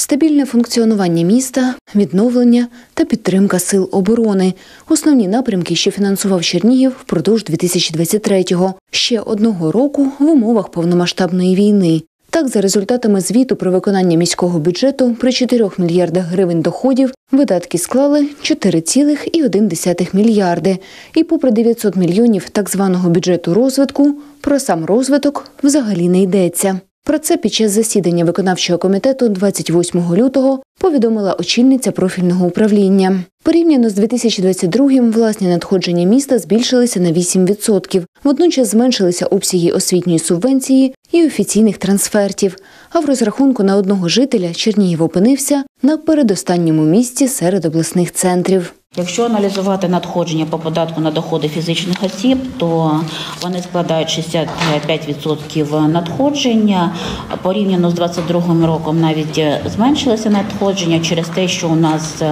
Стабільне функціонування міста, відновлення та підтримка сил оборони основні напрямки, що фінансував Чернігів впродовж 2023-го, ще одного року в умовах повномасштабної війни. Так, за результатами звіту про виконання міського бюджету при 4 мільярдах гривень доходів видатки склали 4,1 мільярди. І попри 900 мільйонів так званого бюджету розвитку, про сам розвиток взагалі не йдеться. Про це під час засідання виконавчого комітету 28 лютого повідомила очільниця профільного управління. Порівняно з 2022-м власні надходження міста збільшилися на 8%. Водночас зменшилися обсяги освітньої субвенції і офіційних трансфертів. А в розрахунку на одного жителя Чернігів опинився на передостанньому місці серед обласних центрів. Якщо аналізувати надходження по податку на доходи фізичних осіб, то вони складають 65% надходження. Порівняно з 2022 роком навіть зменшилося надходження через те, що у нас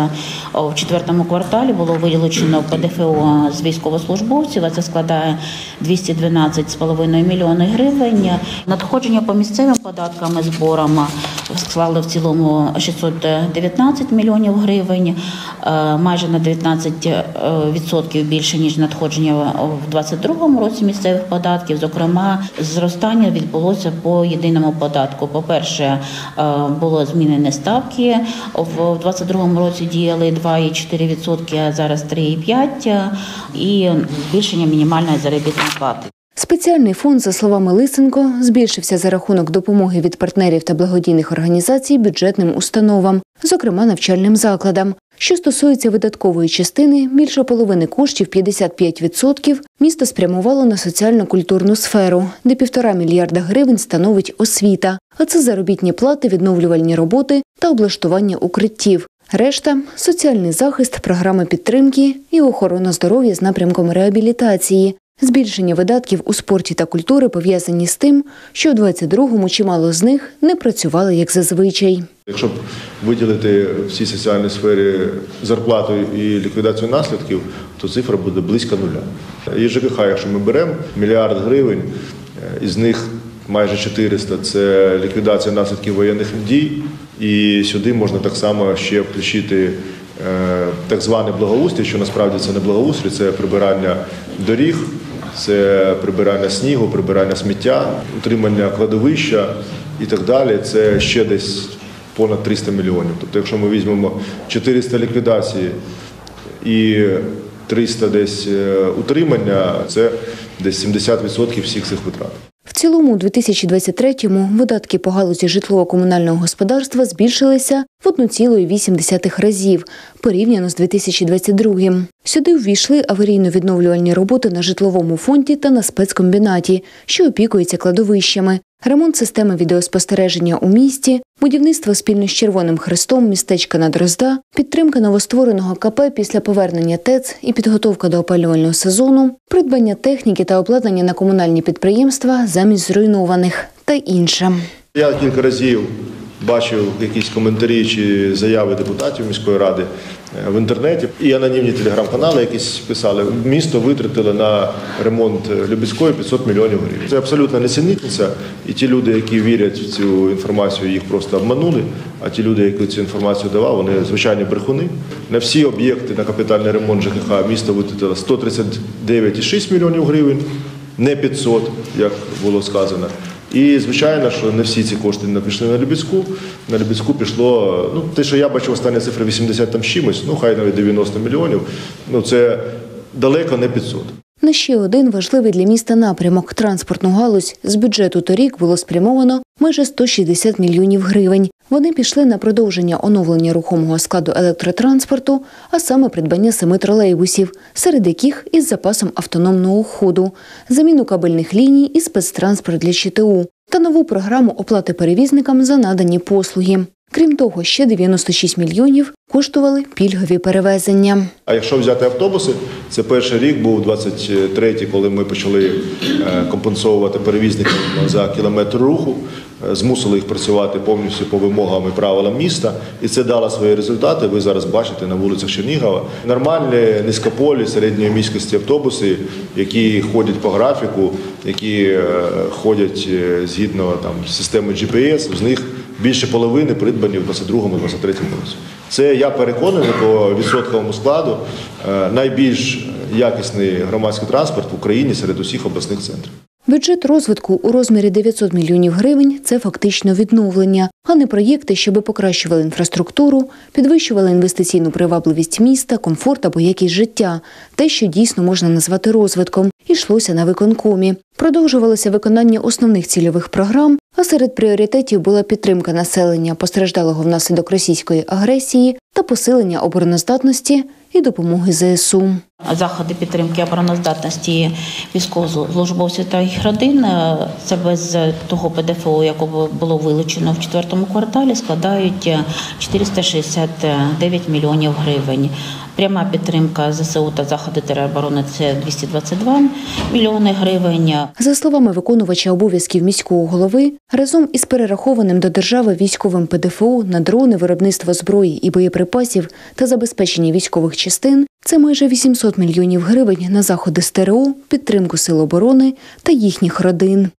в четвертому кварталі було вилучено ПДФО з військовослужбовців, а це складає 212,5 мільйони гривень. Надходження по місцевим податкам і зборам склали в цілому 619 мільйонів гривень, майже на 19% більше ніж надходження в 2022 році місцевих податків. Зокрема, зростання відбулося по єдиному податку. По перше, було змінені ставки в 2022 році. Діяли 2,4%, а зараз 3,5% і збільшення мінімальної заробітної плати. Спеціальний фонд, за словами Лисенко, збільшився за рахунок допомоги від партнерів та благодійних організацій бюджетним установам, зокрема навчальним закладам. Що стосується видаткової частини, більше половини коштів 55% місто спрямувало на соціально-культурну сферу, де півтора мільярда гривень становить освіта, а це заробітні плати, відновлювальні роботи та облаштування укриттів. Решта соціальний захист, програми підтримки і охорона здоров'я з напрямком реабілітації. Збільшення видатків у спорті та культури пов'язані з тим, що у 22-му чимало з них не працювали як зазвичай. Якщо б виділити всі соціальні сфері зарплату і ліквідацію наслідків, то цифра буде близько нуля. І ЖКХ, якщо ми беремо мільярд гривень, із них майже 400 – це ліквідація наслідків воєнних дій, і сюди можна так само ще включити так званий благоустрій, що насправді це не благоустрій, це прибирання доріг, це прибирання снігу, прибирання сміття, утримання кладовища і так далі. Це ще десь понад 300 мільйонів. Тобто, якщо ми візьмемо 400 ліквідацій і 300 десь утримання, це десь 70% всіх цих витрат. В цілому, у 2023-му видатки по галузі житлово-комунального господарства збільшилися в 1,8 разів порівняно з 2022-м. Сюди ввійшли аварійно-відновлювальні роботи на житловому фонді та на спецкомбінаті, що опікується кладовищами, ремонт системи відеоспостереження у місті, будівництво спільно з Червоним Хрестом, містечка на Дрозда, підтримка новоствореного КП після повернення ТЕЦ і підготовка до опалювального сезону, придбання техніки та обладнання на комунальні підприємства замість зруйнованих та інше. Я кілька разів бачив якісь коментарі чи заяви депутатів міської ради в інтернеті і анонімні телеграм-канали якісь писали. Місто витратило на ремонт Любецької 500 мільйонів гривень. Це абсолютно несенітниця. І ті люди, які вірять в цю інформацію, їх просто обманули. А ті люди, які цю інформацію давали, вони звичайні брехуни. На всі об'єкти на капітальний ремонт ЖКХ місто витратило 139,6 мільйонів гривень, не 500, як було сказано. І звичайно, що не всі ці кошти не пішли на Любіцьку. На Любіцьку пішло, ну те, що я бачив, остання цифра 80 там чимось, ну хай навіть 90 мільйонів. Ну це далеко не 500. На ще один важливий для міста напрямок транспортну галузь з бюджету торік було спрямовано майже 160 мільйонів гривень. Вони пішли на продовження оновлення рухомого складу електротранспорту, а саме придбання семи тролейбусів, серед яких із запасом автономного ходу, заміну кабельних ліній і спецтранспорт для ЧТУ та нову програму оплати перевізникам за надані послуги. Крім того, ще 96 мільйонів коштували пільгові перевезення. А якщо взяти автобуси, це перший рік був 23-й, коли ми почали компенсовувати перевізникам за кілометр руху, змусили їх працювати повністю по вимогам і правилам міста, і це дало свої результати. Ви зараз бачите на вулицях Чернігова. Нормальні низькополі середньої міськості автобуси, які ходять по графіку, які ходять згідно там системи GPS, з них більше половини придбані в 22-23 році. Це я переконаний по відсотковому складу е, найбільш якісний громадський транспорт в Україні серед усіх обласних центрів. Бюджет розвитку у розмірі 900 мільйонів гривень це фактично відновлення, а не проєкти, щоби покращували інфраструктуру, підвищували інвестиційну привабливість міста, комфорт або якість життя, те, що дійсно можна назвати розвитком, ішлося на виконкомі. Продовжувалося виконання основних цільових програм, серед пріоритетів була підтримка населення, постраждалого внаслідок російської агресії та посилення обороноздатності і допомоги ЗСУ. Заходи підтримки обороноздатності військовослужбовців та їх родин е, це без того ПДФО, якого було вилучено в четвертому кварталі, складають е, 469 мільйонів гривень. Пряма підтримка ЗСУ та заходи тероборони це 222 мільйони гривень. За словами виконувача обов'язків міського голови, разом із перерахованим до держави військовим ПДФО на дрони, виробництво зброї і боєприпасів та забезпечення військових частин це майже 800 мільйонів гривень на заходи з ТРО, підтримку сил оборони та їхніх родин.